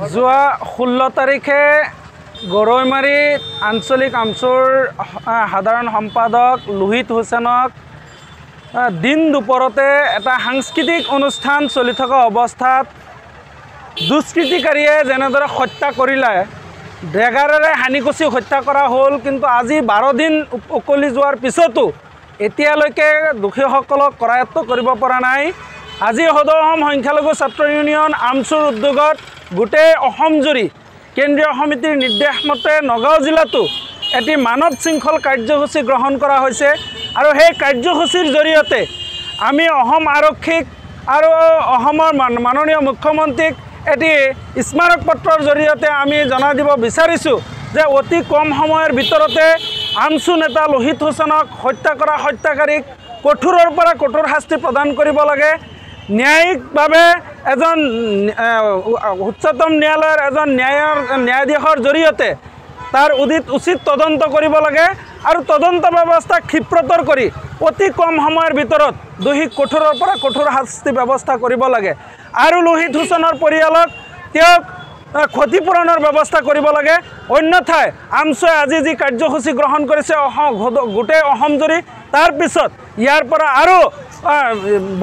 যোৱা ষোল্ল তাৰিখে গৰৈমাৰীত আঞ্চলিক আমচুৰ সাধাৰণ সম্পাদক লোহিত হুছেইনক দিন দুপৰতে এটা সাংস্কৃতিক অনুষ্ঠান চলি থকা অৱস্থাত দুষ্কৃতিকাৰীয়ে যেনেদৰে হত্যা কৰিলে ড্ৰেগাৰেৰে সানিকুচি হত্যা কৰা হ'ল কিন্তু আজি বাৰ দিন উকলি যোৱাৰ পিছতো এতিয়ালৈকে দোষীসকলক কৰায়ত্ব কৰিব পৰা নাই। আজি সদৌ অসম সংখ্যালঘু ছাত্ৰ ইউনিয়ন আমচুৰ উদ্যোগত গোটেই অসমজুৰি কেন্দ্ৰীয় সমিতিৰ নিৰ্দেশ মতে নগাঁও জিলাতো এটি মানৱ শৃংখল কাৰ্যসূচী গ্ৰহণ কৰা হৈছে আৰু সেই কাৰ্যসূচীৰ জৰিয়তে আমি অসম আৰক্ষীক আৰু অসমৰ মাননীয় মুখ্যমন্ত্ৰীক এটি স্মাৰক পত্ৰৰ জৰিয়তে আমি জনাই দিব বিচাৰিছোঁ যে অতি কম সময়ৰ ভিতৰতে আমচু নেতা লোহিত হুছেইনক হত্যা কৰা হত্যাকাৰীক কঠোৰৰ পৰা কঠোৰ শাস্তি প্ৰদান কৰিব লাগে। ন্যায়িকভাৱে এজন উচ্চতম ন্যায়ালয়ৰ এজন ন্যায়ৰ ন্যায়াধীশৰ জৰিয়তে তাৰ উদিত উচিত তদন্ত কৰিব লাগে আৰু তদন্ত ব্যৱস্থা ক্ষিপ্ৰতৰ কৰি অতি কম সময়ৰ ভিতৰত দোষীক কঠোৰৰ পৰা কঠোৰ শাস্তি ব্যৱস্থা কৰিব লাগে। আৰু লোহিত হুছেইনৰ পৰিয়ালক তেওঁক ক্ষতিপূৰণৰ ব্যৱস্থা কৰিব লাগে। অন্যথাই আমচুৱে আজি যি কাৰ্যসূচী গ্ৰহণ কৰিছে অসম গোটেই অসমজুৰি তাৰপিছত ইয়াৰ পৰা আৰু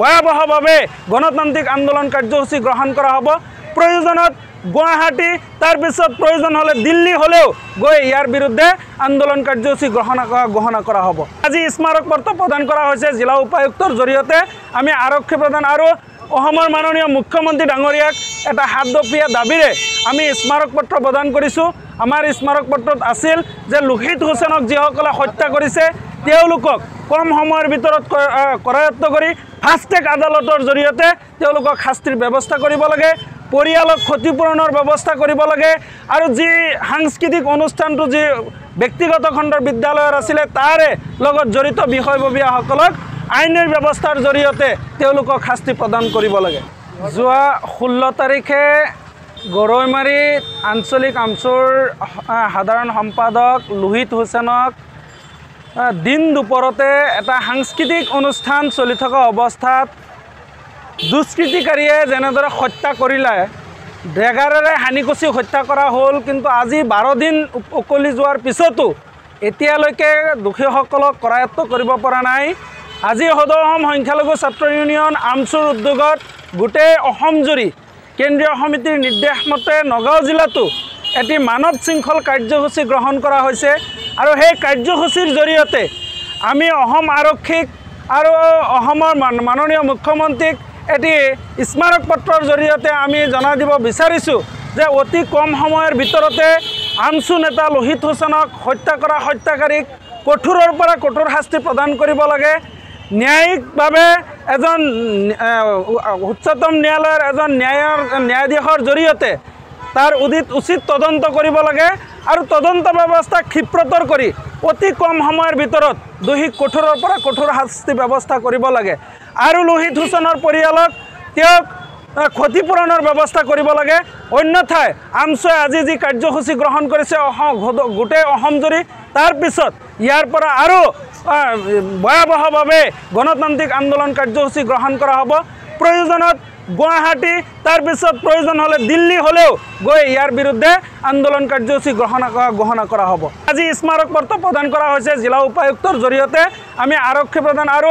ভয়াৱহভাৱে গণতান্ত্ৰিক আন্দোলন কাৰ্যসূচী গ্ৰহণ কৰা হ'ব। প্ৰয়োজনত গুৱাহাটী তাৰপিছত প্ৰয়োজন হ'লে দিল্লী হ'লেও গৈ ইয়াৰ বিৰুদ্ধে আন্দোলন কাৰ্যসূচী গ্ৰহণ ঘোষণা কৰা হ'ব। আজি স্মাৰক পত্ৰ প্ৰদান কৰা হৈছে জিলা উপায়ুক্তৰ জৰিয়তে। আমি আৰক্ষী প্ৰধান আৰু অসমৰ মাননীয় মুখ্যমন্ত্ৰী ডাঙৰীয়াক এটা সাতদপীয়া দাবীৰে আমি স্মাৰক পত্ৰ প্ৰদান কৰিছোঁ। আমাৰ স্মাৰক পত্ৰত আছিল যে লোহিত হুছেইনক যিসকলে হত্যা কৰিছে তেওঁলোকক কম সময়ৰ ভিতৰত কৰায়ত্ব কৰি ফাষ্ট ট্ৰেক আদালতৰ জৰিয়তে তেওঁলোকক শাস্তিৰ ব্যৱস্থা কৰিব লাগে পৰিয়ালক ক্ষতিপূৰণৰ ব্যৱস্থা কৰিব লাগে আৰু যি সাংস্কৃতিক অনুষ্ঠানটো যি ব্যক্তিগত খণ্ডৰ বিদ্যালয়ৰ আছিলে তাৰে লগত জড়িত বিষয়ববীয়াসকলক আইনৰ ব্যৱস্থাৰ জৰিয়তে তেওঁলোকক শাস্তি প্ৰদান কৰিব লাগে। যোৱা ষোল্ল তাৰিখে গৰৈমাৰীত আঞ্চলিক আমচুৰ সাধাৰণ সম্পাদক লোহিত হুছেইনক দিন দুপৰতে এটা সাংস্কৃতিক অনুষ্ঠান চলি থকা অৱস্থাত দুষ্কৃতিকাৰীয়ে যেনেদৰে হত্যা কৰিলে ড্ৰেগাৰেৰে সানিকুচি হত্যা কৰা হ'ল কিন্তু আজি বাৰ দিন উকলি যোৱাৰ পিছতো এতিয়ালৈকে দোষীসকলক কৰায়ত্ব কৰিব পৰা নাই। আজি সদৌ সংখ্যালঘু ছাত্ৰ ইউনিয়ন আমচুৰ উদ্যোগত গোটেই অসমজুৰি কেন্দ্ৰীয় সমিতিৰ নিৰ্দেশ মতে নগাঁও জিলাতো এটি মানৱ শৃংখল কাৰ্যসূচী গ্ৰহণ কৰা হৈছে। আৰু সেই কাৰ্যসূচীৰ জৰিয়তে আমি অসম আৰক্ষীক আৰু অসমৰ মাননীয় মুখ্যমন্ত্ৰীক এটি স্মাৰক পত্ৰৰ জৰিয়তে আমি জনাই দিব বিচাৰিছোঁ যে অতি কম সময়ৰ ভিতৰতে আমচু নেতা লোহিত হুছেইনক হত্যা কৰা হত্যাকাৰীক কঠোৰৰ পৰা কঠোৰ শাস্তি প্ৰদান কৰিব লাগে। ন্যায়িকভাৱে এজন উচ্চতম ন্যায়ালয়ৰ এজন ন্যায়ৰ ন্যায়াধীশৰ জৰিয়তে তাৰ উদিত উচিত তদন্ত কৰিব লাগে। আৰু তদন্ত ব্যৱস্থা ক্ষিপ্ৰতৰ কৰি অতি কম সময়ৰ ভিতৰত দোষীক কঠোৰৰ পৰা কঠোৰ শাস্তি ব্যৱস্থা কৰিব লাগে। আৰু লোহিত হুছেইনৰ পৰিয়ালক তেওঁক ক্ষতিপূৰণৰ ব্যৱস্থা কৰিব লাগে। অন্যথাই আমচুৱে আজি যি কাৰ্যসূচী গ্ৰহণ কৰিছে অসম গোটেই অসমজুৰি তাৰপিছত ইয়াৰ পৰা আৰু ভয়াৱহভাৱে গণতান্ত্ৰিক আন্দোলন কাৰ্যসূচী গ্ৰহণ কৰা হ'ব। প্ৰয়োজনত গুৱাহাটী তাৰপিছত প্ৰয়োজন হ'লে দিল্লী হ'লেও গৈ ইয়াৰ বিৰুদ্ধে আন্দোলন কাৰ্যসূচী গ্ৰহণ ঘোষণা কৰা হ'ব। আজি স্মাৰক পত্ৰ প্ৰদান কৰা হৈছে জিলা উপায়ুক্তৰ জৰিয়তে। আমি আৰক্ষী প্ৰধান আৰু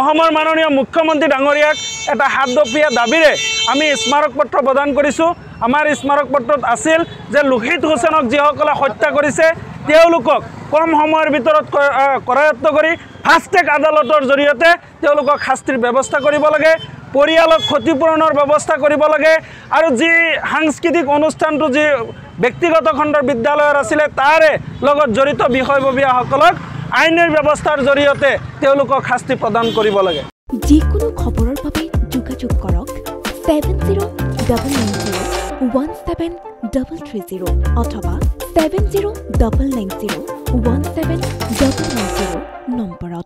অসমৰ মাননীয় মুখ্যমন্ত্ৰী ডাঙৰীয়াক এটা সাতদপীয়া দাবীৰে আমি স্মাৰক পত্ৰ প্ৰদান কৰিছোঁ। আমাৰ স্মাৰক পত্ৰত আছিল যে লোহিত হুছেইনক যিসকলে হত্যা কৰিছে তেওঁলোকক কম সময়ৰ ভিতৰত কৰায়ত্ব কৰি ফাষ্ট আদালতৰ জৰিয়তে তেওঁলোকক শাস্তিৰ ব্যৱস্থা কৰিব লাগে। পৰিয়ালক ক্ষতিপূৰণৰ ব্যৱস্থা কৰিব লাগে আৰু যি সাংস্কৃতিক অনুষ্ঠানটো যি ব্যক্তিগত খণ্ডৰ বিদ্যালয়ৰ আছিলে তাৰে লগত জড়িত বিষয়ববীয়াসকলক আইনৰ ব্যৱস্থাৰ জৰিয়তে তেওঁলোকক শাস্তি প্ৰদান কৰিব লাগে। যিকোনো খবৰৰ বাবে যোগাযোগ কৰক seven zero' double nine zero' one seven double three zero' অথবা seven zero' double nine zero' one seven double nine zero' নম্বৰত।